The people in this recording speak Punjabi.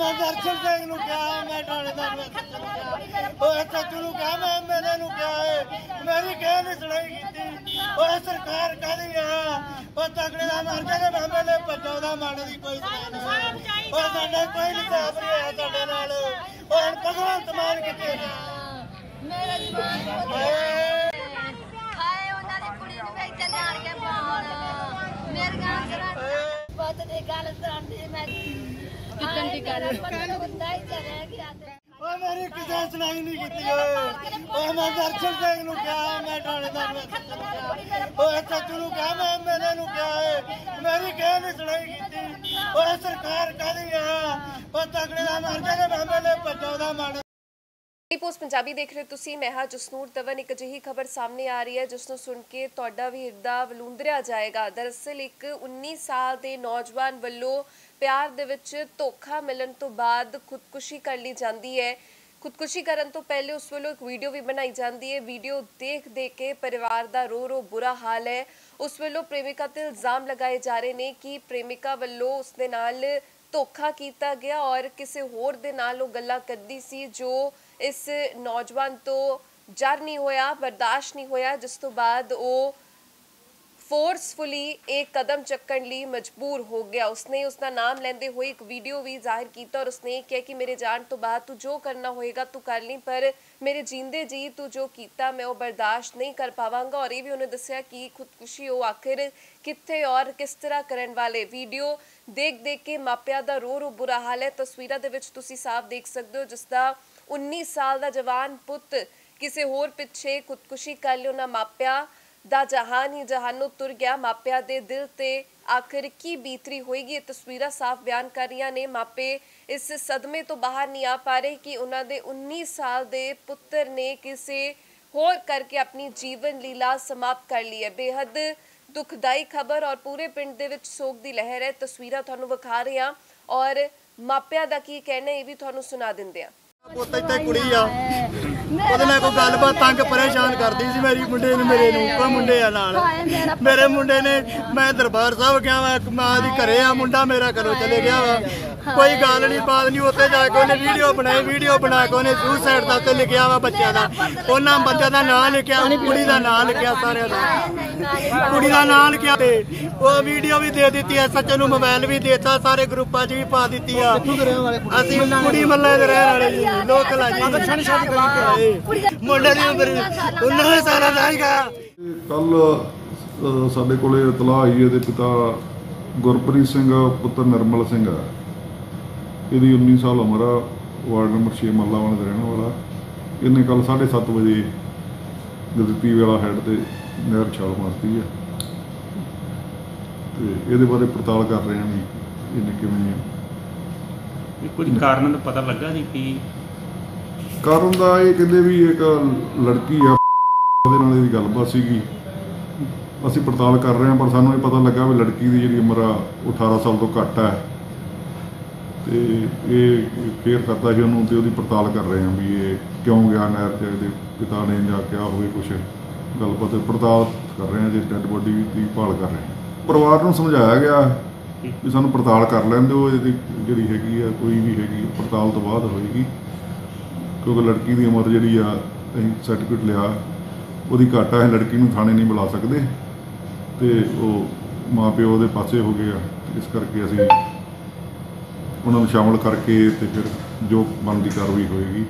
ਮੈਂ ਦਰਸ਼ਨ ਸਿੰਘ ਨੂੰ ਕਿਹਾ ਮੈਂ ਥਾਣੇਦਾਰ ਨੂੰ ਕਿਹਾ ਉਹ ਸੱਚੂ ਨੂੰ ਕਿਹਾ ਮੈਂ ਮੇਰੇ ਨੂੰ ਕਿਹਾ ਮੇਰੀ ਕਹਿ ਨਹੀਂ ਸੁਣਾਈ ਕੀਤੀ। ਉਹ ਸਰਕਾਰ ਕਾਹਦੀ ਆ? ਉਹ ਤਗੜੇ ਦਾ ਮਰ ਜਾਣੇ ਮਾਮੇ ਨੇ ਪਚਾਉਦਾ ਮਨ ਦੀ ਕੋਈ ਸੁਣਾਈ ਨਹੀਂ। ਉਹ ਸਾਡੇ ਕੋਈ ਇਨਸਾਫ ਨਹੀਂ ਹੋਇਆ ਸਾਡੇ ਨਾਲ। ਉਹ ਹੁਣ ਭਗਵੰਤ ਮਾਨ ਕਿੱਥੇ ਮੇਰਾ ਜਵਾਨ ਹਾਏ ਉਹਨਾਂ ਕੁੜੀ ਨੂੰ ਕੇ ਪਾਉਣ। ਸਰਾ ਦੀ ਗੱਲ ਸੁਣਦੀ ਮੈਂ ਕਿਤਨ ਦੀ ਗੱਲ ਹੁੰਦਾ ਮੇਰੀ ਕਿਸੇ ਸੁਣਾਈ ਨਹੀਂ ਕੀਤੀ ਓਏ। ਉਹ ਮੈਂ ਦਰਸ਼ਨ ਸਿੰਘ ਨੂੰ ਕਿਹਾ, ਮੈਂ ਥਾਣੇਦਾਰ ਨੂੰ SHO ਨੂੰ ਕਿਹਾ। ਉਹ ਸੱਚੂ ਨੂੰ ਕਿਹਾ, ਮੈਂ ਮੇਰੇ ਨੂੰ ਕਿਹਾ ਏ ਮੇਰੀ ਕਿਸੇ ਨਹੀਂ ਸੁਣਾਈ ਕੀਤੀ। ਉਹ ਸਰਕਾਰ ਕਾਹਦੀ ਆ? ਉਹ ਤਗੜੇ ਦਾ ਮਰ ਜਾਣੇ ਮਾਮੇ ਨੇ ਪਚਾਉਦਾ ਮਨ ਇਹ ਪੋਸਟ ਪੰਜਾਬੀ ਦੇਖ ਰਹੇ ਤੁਸੀਂ, ਮੈਂ ਹਾਂ ਜਸਨੂਰ ਤਵਨ ਇੱਕ ਅਜਿਹੀ ਖਬਰ ਸਾਹਮਣੇ ਆ ਰਹੀ ਹੈ, ਜਿਸ ਨੂੰ ਸੁਣ ਕੇ ਤੁਹਾਡਾ ਵੀ ਹਿਰਦਾ ਵਲੂੰਦਰਿਆ ਜਾਏਗਾ। ਦਰਅਸਲ ਇੱਕ 19 ਸਾਲ ਦੇ ਨੌਜਵਾਨ ਵੱਲੋਂ ਪਿਆਰ ਦੇ ਵਿੱਚ ਧੋਖਾ ਮਿਲਣ ਤੋਂ ਬਾਅਦ ਖੁਦਕੁਸ਼ੀ ਕਰ ਲਈ ਜਾਂਦੀ ਹੈ। ਖੁਦਕੁਸ਼ੀ ਕਰਨ ਤੋਂ ਪਹਿਲੇ ਉਸ ਵੱਲੋਂ ਇੱਕ ਵੀਡੀਓ ਵੀ ਬਣਾਈ ਜਾਂਦੀ ਹੈ। ਵੀਡੀਓ ਦੇਖ ਦੇਖ ਕੇ ਪਰਿਵਾਰ ਦਾ ਰੋ ਰੋ ਬੁਰਾ ਹਾਲ ਹੈ। ਉਸ ਵੱਲੋਂ ਪ੍ਰੇਮਿਕਾ ਤੇ ਇਲਜ਼ਾਮ ਲਗਾਏ ਜਾ ਰਹੇ ਨੇ ਕਿ ਪ੍ਰੇਮਿਕਾ ਵੱਲੋਂ ਉਸ ਦੇ ਨਾਲ ਧੋਖਾ ਕੀਤਾ ਗਿਆ ਔਰ ਕਿਸੇ ਹੋਰ ਦੇ ਨਾਲ ਉਹ ਗੱਲਾਂ ਕਰਦੀ ਸੀ ਜੋ ਇਸ ਨੌਜਵਾਨ ਤੋਂ ਜਰ ਨਹੀਂ ਹੋਇਆ, ਬਰਦਾਸ਼ਤ ਨਹੀਂ ਹੋਇਆ, ਜਿਸ ਤੋਂ ਬਾਅਦ ਉਹ ਫੋਰਸਫੁਲੀ ਇਹ ਕਦਮ ਚੱਕਣ ਲਈ ਮਜਬੂਰ ਹੋ ਗਿਆ। ਉਸਨੇ ਉਸਦਾ ਨਾਮ ਲੈਂਦੇ ਹੋਏ ਇੱਕ ਵੀਡੀਓ ਵੀ ਜ਼ਾਹਿਰ ਕੀਤਾ ਔਰ ਉਸਨੇ ਇਹ ਕਿਹਾ ਕਿ ਮੇਰੇ ਜਾਣ ਤੋਂ ਬਾਅਦ ਤੂੰ ਜੋ ਕਰਨਾ ਹੋਏਗਾ ਤੂੰ ਕਰ ਲਈ, ਪਰ ਮੇਰੇ ਜੀਂਦੇ ਜੀ ਤੂੰ ਜੋ ਕੀਤਾ ਮੈਂ ਉਹ ਬਰਦਾਸ਼ਤ ਨਹੀਂ ਕਰ ਪਾਵਾਂਗਾ। ਔਰ ਇਹ ਵੀ ਉਹਨੇ ਦੱਸਿਆ ਕਿ ਖੁਦਕੁਸ਼ੀ ਉਹ ਆਖਿਰ ਕਿੱਥੇ ਔਰ ਕਿਸ ਤਰ੍ਹਾਂ ਕਰਨ ਵਾਲੇ। ਵੀਡੀਓ ਦੇਖ ਦੇਖ ਕੇ ਮਾਪਿਆਂ ਦਾ ਰੋ ਰੋ ਬੁਰਾ ਹਾਲ ਹੈ। ਤਸਵੀਰਾਂ ਦੇ ਵਿੱਚ ਤੁਸੀਂ ਸਾਫ਼ ਦੇਖ ਸਕਦੇ ਹੋ ਜਿਸ ਦਾ 19 ਸਾਲ ਦਾ ਜਵਾਨ ਪੁੱਤ ਕਿਸੇ ਹੋਰ ਪਿੱਛੇ ਖੁਦਕੁਸ਼ੀ ਕਰ ਲਈ ਉਹਨਾਂ ਮਾਪਿਆਂ ਦਾ ਜਹਾਨ ਹੀ ਜਹਾਨੋਂ ਤੁਰ ਗਿਆ। ਮਾਪਿਆਂ ਦੇ ਦਿਲ ਤੇ ਆਖਿਰ ਕੀ ਬੀਤਰੀ ਹੋਏਗੀ? ਇਹ ਤਸਵੀਰਾਂ ਸਾਫ਼ ਬਿਆਨ ਕਰ ਰਹੀਆਂ ਨੇ। ਮਾਪੇ ਇਸ ਸਦਮੇ ਤੋਂ ਬਾਹਰ ਨਹੀਂ ਆ ਪਾ ਰਹੇ ਕਿ ਉਹਨਾਂ ਦੇ 19 ਸਾਲ ਦੇ ਪੁੱਤਰ ਨੇ ਕਿਸੇ ਹੋਰ ਕਰਕੇ ਆਪਣੀ ਜੀਵਨ ਲੀਲਾ ਸਮਾਪਤ ਕਰ ਲਈ ਹੈ। ਬੇहद ਦੁਖਦਾਈ ਖਬਰ ਔਰ ਪੂਰੇ ਪਿੰਡ ਦੇ ਵਿੱਚ ਸੋਗ ਦੀ ਲਹਿਰ ਹੈ। ਤਸਵੀਰਾਂ ਤੁਹਾਨੂੰ ਵਿਖਾ ਰਹੇ ਹਾਂ ਔਰ ਮਾਪਿਆਂ ਦਾ ਕੀ ਕਹਿਣਾ ਇਹ ਵੀ ਤੁਹਾਨੂੰ ਸੁਣਾ ਦਿੰਦੇ ਆ ਪੁੱਤ ਇੱਥੇ ਕੁੜੀ ਆ। ਉਹਦੇ ਨਾਲ ਕੋਈ ਗੱਲਬਾਤ ਤੰਗ ਪਰੇਸ਼ਾਨ ਕਰਦੀ ਸੀ ਮੇਰੀ ਮੁੰਡੇ ਨੂੰ, ਮੇਰੇ ਨੂੰ, ਕੋਈ ਮੁੰਡੇ ਆ ਨਾਲ। ਮੇਰੇ ਮੁੰਡੇ ਨੇ ਮੈਂ ਦਰਬਾਰ ਸਾਹਿਬ ਗਿਆ ਵਾ ਮਾਂ ਦੀ ਘਰੇ ਆ, ਮੁੰਡਾ ਮੇਰਾ ਘਰੋਂ ਚਲੇ ਗਿਆ ਵਾ। ਕੋਈ ਗੱਲ ਨਹੀਂ ਬਾਤ ਨਹੀਂ ਉੱਥੇ ਜਾ ਕੇ ਉਹਨੇ ਵੀਡੀਓ ਬਣਾਈ ਵੀਡੀਓ ਬਣਾ ਕੇ ਉਹਨੇ ਸੁਸਾਈਡ ਦਾ ਉੱਤੇ ਲਿਖਿਆ ਵਾ ਬੱਚਿਆਂ ਦਾ। ਉਹਨਾਂ ਬੱਚਿਆਂ ਦਾ ਨਾਂ ਲਿਖਿਆ ਕੁੜੀ ਦਾ ਨਾਂ ਲਿਖਿਆ ਸਾਰਿਆਂ ਦਾ। ਕੁੜੀ ਦਾ ਨਾਂ ਲਿਖਿਆ ਤੇ ਉਹ ਵੀਡੀਓ ਵੀ ਦੇ ਦਿੱਤੀ ਐ ਸੱਚ ਨੂੰ ਮੋਬਾਈਲ ਵੀ ਦੇਤਾ ਸਾਰੇ ਗਰੁੱਪਾਂ 'ਚ ਵੀ ਪਾ ਦਿੱਤੀ ਆ। ਅਸੀਂ ਕੁੜੀ ਮੱਲੇ ਦੇ ਰਹਿਣ ਵਾਲੇ ਜੀ ਲੋਕਲ ਆ ਜੀ ਮੁੰਡੇ ਦੀ ਉਮਰ 19 ਸਾਲਾਂ ਦਾ ਹੈਗਾ। ਕੱਲ ਸਾਡੇ ਕੋਲੇ ਇਤਲਾਹ ਆਈ ਇਹਦੇ ਪਿਤਾ ਗੁਰਪ੍ਰੀਤ ਸਿੰਘ ਪੁੱਤਰ ਨਿਰਮਲ ਸਿੰਘ ਆ। ਇਹਦੀ 19 ਸਾਲ ਉਮਰ ਆ ਵਾਰਡ ਨੰਬਰ 6 ਮੱਲਾਵਾਲ ਦਾ ਰਹਿਣ ਵਾਲਾ। ਇਹਨੇ ਕੱਲ 7:30 ਵਜੇ ਗਦਤੀ ਵਾਲਾ ਹੈਡ ਤੇ ਨਹਿਰ ਛਾਲ ਮਾਰਤੀ ਆ। ਤੇ ਇਹਦੇ ਬਾਰੇ ਪੜਤਾਲ ਕਰ ਰਹੇ ਹਾਂ ਇਹਨੇ ਕਿਵੇਂ ਇਹ ਕੁਝ ਕਾਰਨਾਂ ਦਾ ਪਤਾ ਲੱਗਾ ਜੀ ਕਿ ਕਾਰਨ ਦਾ ਇਹ ਕਹਿੰਦੇ ਵੀ ਇੱਕ ਲੜਕੀ ਆ ਉਹਦੇ ਨਾਲ ਇਹਦੀ ਗੱਲਬਾਤ ਸੀਗੀ। ਅਸੀਂ ਪੜਤਾਲ ਕਰ ਰਹੇ ਹਾਂ ਪਰ ਸਾਨੂੰ ਇਹ ਪਤਾ ਲੱਗਾ ਵੀ ਲੜਕੀ ਦੀ ਜਿਹੜੀ ਉਮਰ ਆ ਉਹ 18 ਸਾਲ ਤੋਂ ਘੱਟ ਹੈ ਤੇ ਇਹ ਕੇਅਰ ਕਰਦਾ ਸੀ ਉਹਨੂੰ ਤੇ ਉਹਦੀ ਪੜਤਾਲ ਕਰ ਰਹੇ ਹਾਂ ਵੀ ਇਹ ਕਿਉਂ ਗਿਆ ਨਹਿਰ 'ਚ ਇਹਦੇ ਪਿਤਾ ਨੇ ਜਾਂ ਕਿਹਾ ਹੋਵੇ ਕੁਝ ਗੱਲਬਾਤ ਪੜਤਾਲ ਕਰ ਰਹੇ ਹਾਂ, ਜੀ ਡੈੱਡ ਬੋਡੀ ਦੀ ਭਾਲ ਕਰ ਰਹੇ ਹਾਂ। ਪਰਿਵਾਰ ਨੂੰ ਸਮਝਾਇਆ ਗਿਆ ਵੀ ਸਾਨੂੰ ਪੜਤਾਲ ਕਰ ਲੈਣ ਦਿਓ, ਇਹਦੀ ਜਿਹੜੀ ਹੈਗੀ ਆ, ਕੋਈ ਵੀ ਹੈਗੀ ਪੜਤਾਲ ਤੋਂ ਬਾਅਦ ਹੋਏਗੀ। ਕਿਉਂਕਿ ਲੜਕੀ ਦੀ ਉਮਰ ਜਿਹੜੀ ਆ, ਅਸੀਂ ਸਰਟੀਫਿਕੇਟ ਲਿਆ, ਉਹਦੀ ਘੱਟ ਆ, ਅਸੀਂ ਲੜਕੀ ਨੂੰ ਥਾਣੇ ਨਹੀਂ ਬੁਲਾ ਸਕਦੇ। ਤੇ ਉਹ ਮਾਪਿਓ ਉਹਦੇ ਪਾਸੇ ਹੋ ਗਏ ਆ, ਇਸ ਕਰਕੇ ਅਸੀਂ ਉਹਨਾਂ ਨੂੰ ਸ਼ਾਮਲ ਕਰਕੇ ਤੇ ਫਿਰ ਜੋ ਬਣਦੀ ਕਾਰਵਾਈ ਹੋਏਗੀ